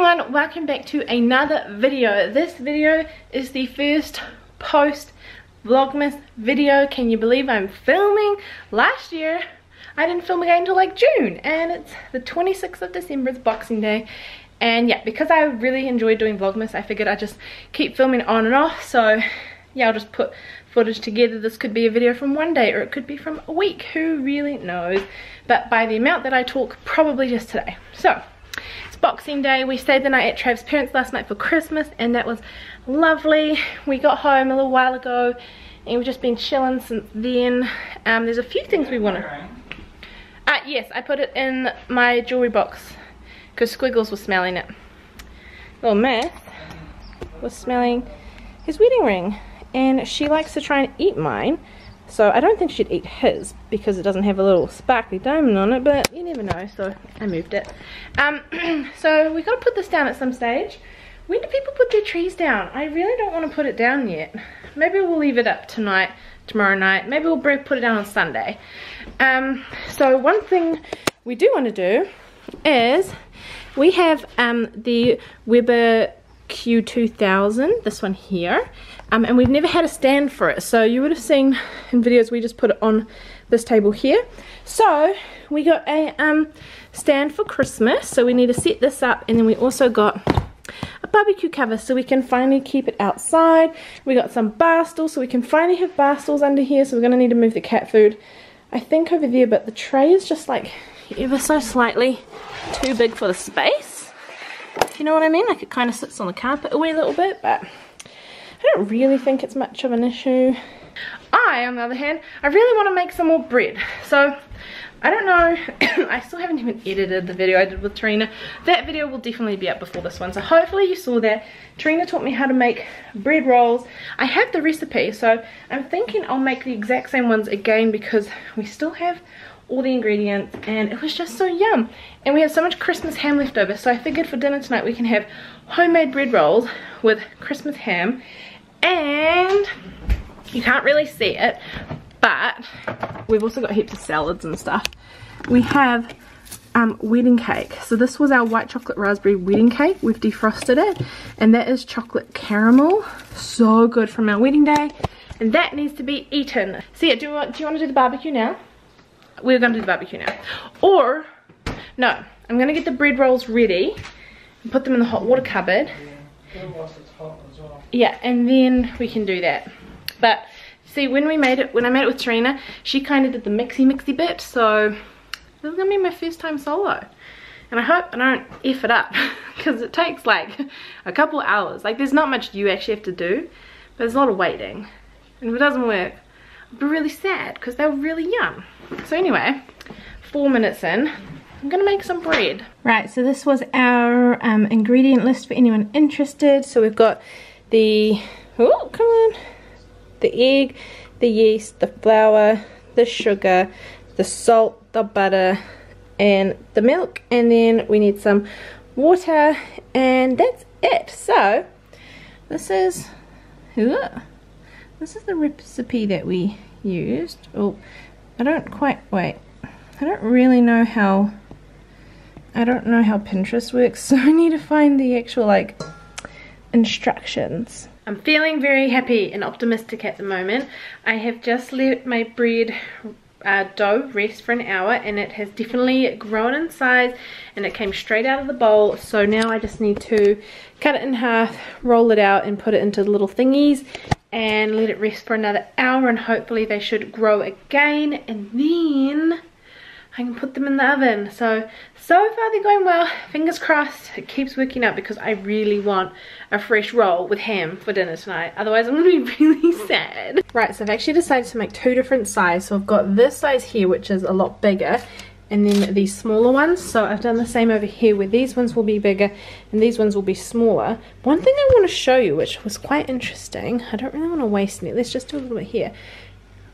everyone, welcome back to another video. This video is the first post Vlogmas video. Can you believe I'm filming? Last year, I didn't film again until like June and it's the 26th of December, it's Boxing Day. And yeah, because I really enjoy doing Vlogmas, I figured I'd just keep filming on and off. So yeah, I'll just put footage together. This could be a video from one day or it could be from a week. Who really knows? But by the amount that I talk, probably just today. So Boxing Day. We stayed the night at Trav's parents last night for Christmas and that was lovely. We got home a little while ago and we've just been chilling since then. Um, there's a few things we want to... Uh, yes, I put it in my jewelry box because Squiggles was smelling it. Little Myth was smelling his wedding ring and she likes to try and eat mine so I don't think she'd eat his because it doesn't have a little sparkly diamond on it, but you never know, so I moved it. Um, so we've got to put this down at some stage. When do people put their trees down? I really don't want to put it down yet. Maybe we'll leave it up tonight, tomorrow night. Maybe we'll put it down on Sunday. Um, so one thing we do want to do is we have um, the Weber Q2000, this one here, um, and we've never had a stand for it. So you would have seen in videos we just put it on this table here. So we got a um, stand for Christmas, so we need to set this up, and then we also got a barbecue cover so we can finally keep it outside. We got some bar stools so we can finally have bar stools under here, so we're going to need to move the cat food, I think over there, but the tray is just like ever so slightly too big for the space you know what I mean? Like it kind of sits on the carpet a wee little bit, but I don't really think it's much of an issue. I, on the other hand, I really want to make some more bread. So, I don't know, I still haven't even edited the video I did with Trina. That video will definitely be up before this one, so hopefully you saw that. Trina taught me how to make bread rolls. I have the recipe, so I'm thinking I'll make the exact same ones again because we still have all the ingredients and it was just so yum and we have so much christmas ham left over so i figured for dinner tonight we can have homemade bread rolls with christmas ham and you can't really see it but we've also got heaps of salads and stuff. We have um, wedding cake. So this was our white chocolate raspberry wedding cake. We've defrosted it and that is chocolate caramel. So good from our wedding day and that needs to be eaten. Yeah do you want, do you want to do the barbecue now? We're gonna do the barbecue now. Or, no, I'm gonna get the bread rolls ready and put them in the hot water cupboard. Yeah, and then we can do that. But see, when we made it, when I made it with Trina, she kind of did the mixy mixy bit, so this is gonna be my first time solo. And I hope I don't F it up because it takes like a couple hours. Like there's not much you actually have to do, but there's a lot of waiting. And if it doesn't work, I'll be really sad because they were really yum. So anyway, four minutes in, I'm gonna make some bread. Right, so this was our um, ingredient list for anyone interested. So we've got the, oh, come on, the egg, the yeast, the flour, the sugar, the salt, the butter, and the milk. And then we need some water, and that's it. So, this is, ugh, this is the recipe that we used. Oh, I don't quite, wait. I don't really know how, I don't know how Pinterest works, so I need to find the actual, like, instructions. I'm feeling very happy and optimistic at the moment. I have just let my bread uh, dough rest for an hour and it has definitely grown in size and it came straight out of the bowl so now I just need to cut it in half roll it out and put it into little thingies and let it rest for another hour and hopefully they should grow again and then I can put them in the oven. So, so far they're going well. Fingers crossed it keeps working out because I really want a fresh roll with ham for dinner tonight. Otherwise I'm going to be really sad. Right, so I've actually decided to make two different sizes. So I've got this size here which is a lot bigger and then these smaller ones. So I've done the same over here where these ones will be bigger and these ones will be smaller. One thing I want to show you, which was quite interesting, I don't really want to waste any, let's just do a little bit here.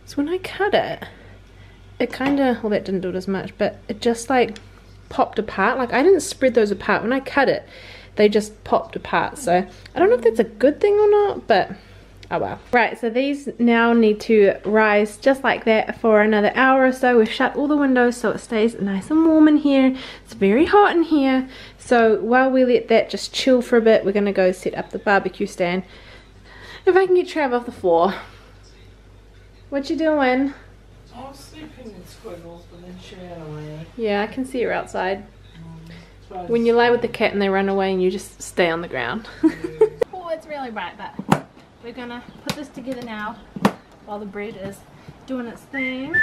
So when I cut it, it kind of, well that didn't do it as much, but it just like popped apart. Like I didn't spread those apart. When I cut it, they just popped apart. So I don't know if that's a good thing or not, but Oh well. Right, so these now need to rise just like that for another hour or so. We've shut all the windows so it stays nice and warm in here. It's very hot in here. So while we let that just chill for a bit, we're going to go set up the barbecue stand. If I can get Trav off the floor. What you doing? I was sleeping in squiggles, but then she ran away. Yeah, I can see her outside. Um, so When you lie with the cat and they run away and you just stay on the ground. oh, it's really bright, but we're gonna put this together now while the bread is doing its thing.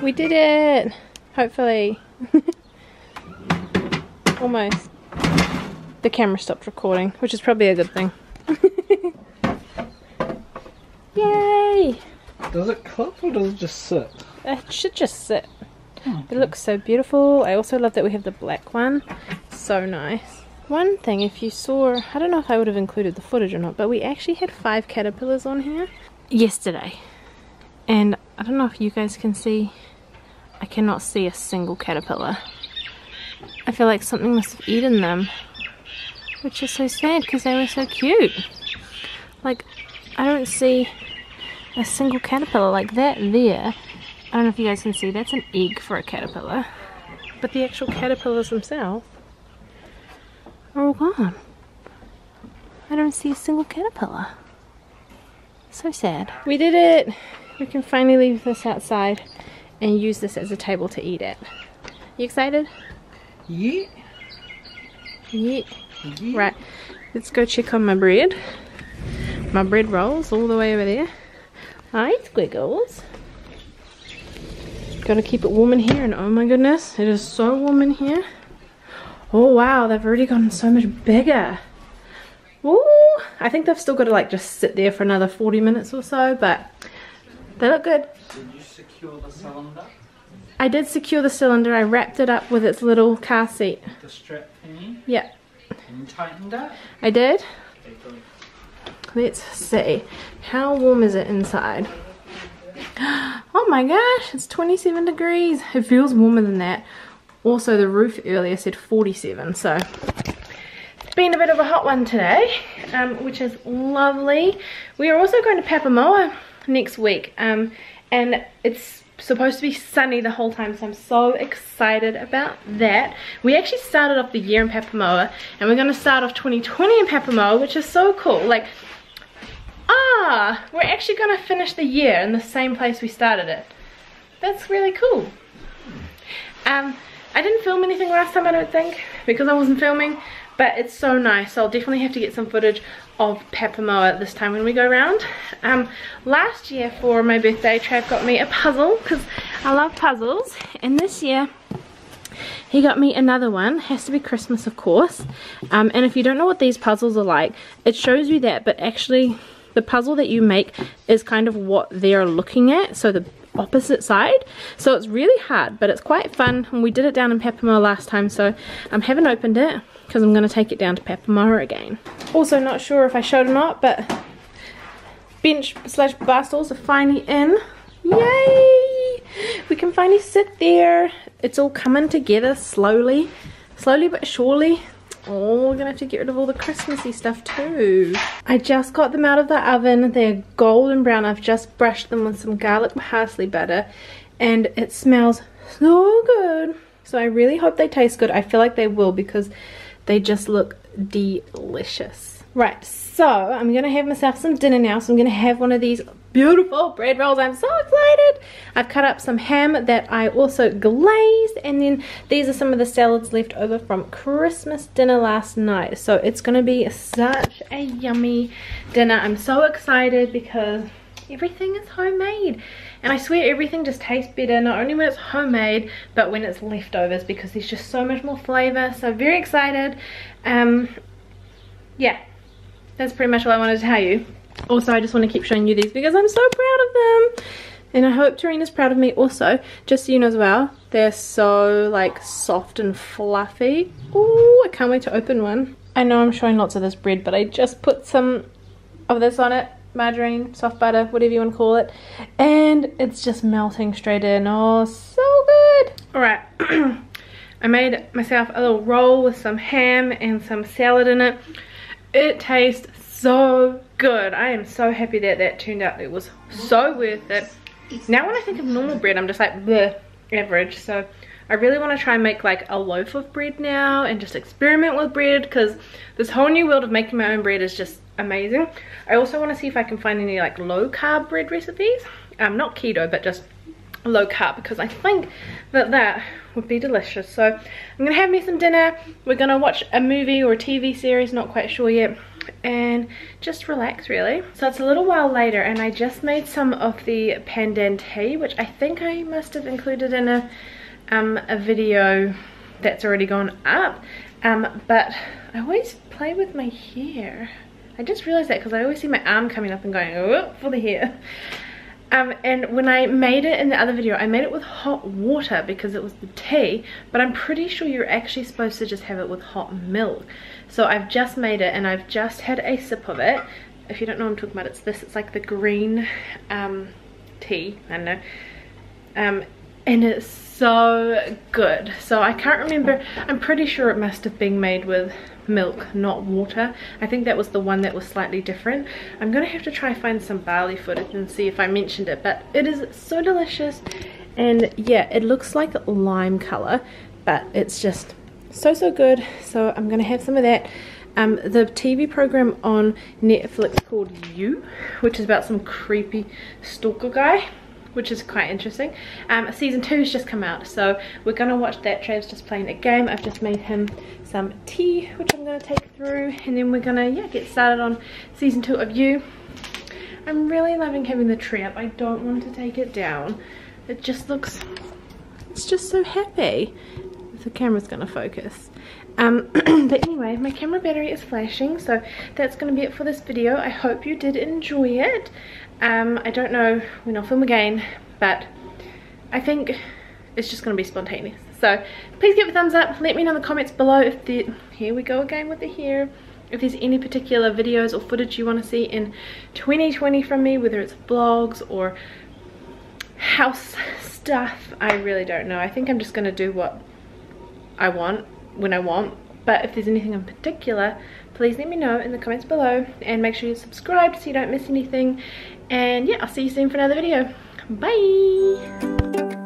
We did it! Hopefully. Almost. The camera stopped recording, which is probably a good thing. Yay! Does it clip or does it just sit? It should just sit. Oh, it looks so beautiful. I also love that we have the black one. So nice. One thing, if you saw, I don't know if I would have included the footage or not, but we actually had five caterpillars on here yesterday. And I don't know if you guys can see, I cannot see a single caterpillar. I feel like something must have eaten them. Which is so sad because they were so cute. Like, I don't see a single caterpillar like that there. I don't know if you guys can see, that's an egg for a caterpillar. But the actual caterpillars themselves are all gone. I don't see a single caterpillar. So sad. We did it! We can finally leave this outside and use this as a table to eat at. You excited? Yeah. Yeah. yeah. Right, let's go check on my bread. My bread rolls all the way over there. Hi, Squiggles. Gotta keep it warm in here, and oh my goodness, it is so warm in here. Oh wow, they've already gotten so much bigger. Ooh, I think they've still got to like just sit there for another 40 minutes or so, but they look good. Did you secure the cylinder? I did secure the cylinder, I wrapped it up with its little car seat. The strap thingy? Yeah, And you tightened it? I did. Okay. Let's see. How warm is it inside? Oh my gosh, it's 27 degrees. It feels warmer than that. Also, the roof earlier said 47, so it's been a bit of a hot one today, um, which is lovely. We are also going to Papamoa next week, um, and it's supposed to be sunny the whole time, so I'm so excited about that. We actually started off the year in Papamoa, and we're going to start off 2020 in Papamoa, which is so cool. Like, ah, we're actually going to finish the year in the same place we started it. That's really cool. Um, I didn't film anything last time, I don't think, because I wasn't filming, but it's so nice. I'll definitely have to get some footage of Papamoa this time when we go around. Um, last year for my birthday, Trav got me a puzzle, because I love puzzles, and this year he got me another one. Has to be christmas of course. Um, and if you don't know what these puzzles are like it shows you that but actually the puzzle that you make is kind of what they're looking at so the opposite side. So it's really hard but it's quite fun and we did it down in Papamoa last time so I haven't opened it because I'm going to take it down to Papamoa again also not sure if I showed or not but bench slash bar stools are finally in yay we can finally sit there it's all coming together slowly slowly but surely Oh, we're gonna have to get rid of all the Christmassy stuff too. I just got them out of the oven. They're golden brown. I've just brushed them with some garlic parsley butter and it smells so good. So I really hope they taste good. I feel like they will because they just look delicious. Right, so I'm gonna have myself some dinner now. So I'm gonna have one of these beautiful bread rolls. I'm so excited. I've cut up some ham that I also glazed and then these are some of the salads left over from Christmas dinner last night. So it's gonna be such a yummy dinner. I'm so excited because everything is homemade. And I swear everything just tastes better not only when it's homemade but when it's leftovers because there's just so much more flavor. So very excited. Um yeah that's pretty much all I wanted to tell you. Also I just want to keep showing you these because I'm so proud of them. And I hope Trina's proud of me also. Just so you know as well they're so like soft and fluffy. Ooh, I can't wait to open one. I know I'm showing lots of this bread but I just put some of this on it margarine, soft butter, whatever you want to call it. And it's just melting straight in. Oh, so good. All right. I made myself a little roll with some ham and some salad in it. It tastes so good. I am so happy that that turned out. It was so worth it. Now when I think of normal bread, I'm just like, the average. So I really want to try and make like a loaf of bread now and just experiment with bread because this whole new world of making my own bread is just amazing. I also want to see if I can find any like low carb bread recipes. Um, not keto, but just low carb because I think that that would be delicious. So I'm going to have me some dinner. We're going to watch a movie or a TV series, not quite sure yet. And just relax really. So it's a little while later and I just made some of the pandan tea, which I think I must have included in a, um, a video that's already gone up. Um, but I always play with my hair. I just realized that because I always see my arm coming up and going, for the hair. Um, and when I made it in the other video, I made it with hot water because it was the tea, but I'm pretty sure you're actually supposed to just have it with hot milk. So I've just made it and I've just had a sip of it. If you don't know what I'm talking about, it's this, it's like the green um, tea, I don't know. Um, and it's so good. So I can't remember, I'm pretty sure it must have been made with milk not water. I think that was the one that was slightly different. I'm gonna have to try find some barley footage and see if i mentioned it but it is so delicious. And yeah it looks like lime color but it's just so so good. So i'm gonna have some of that. Um, the TV program on Netflix called You, which is about some creepy stalker guy which is quite interesting. Um, season two has just come out, so we're gonna watch that. Trav's just playing a game. I've just made him some tea, which I'm gonna take through, and then we're gonna yeah get started on season two of You. I'm really loving having the tree up. I don't want to take it down. It just looks, it's just so happy. The camera's gonna focus. Um, but anyway, my camera battery is flashing, so that's going to be it for this video. I hope you did enjoy it. Um, I don't know when I'll film again, but I think it's just going to be spontaneous. So please give a thumbs up. Let me know in the comments below if the, here we go again with the hair. If there's any particular videos or footage you want to see in 2020 from me, whether it's vlogs or house stuff, I really don't know. I think I'm just going to do what I want when I want. But if there's anything in particular, please let me know in the comments below and make sure you subscribe so you don't miss anything and yeah i'll see you soon for another video. Bye